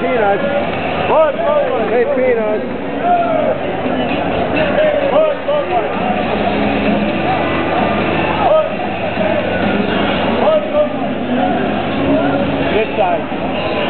Peanuts. Bud Bowman. Hey, Peanuts. Bud Bowman. Good side.